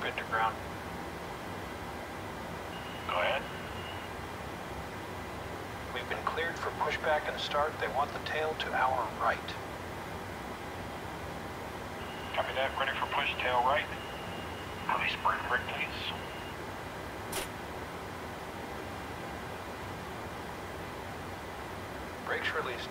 good to ground. Go ahead. We've been cleared for pushback and start. They want the tail to our right. Copy that. Ready for push, tail right. Heavy spring brake, please. Brakes released.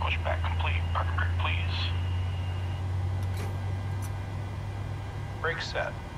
Pushback complete. Parking brake, please. Brakes set.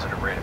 Positive rate.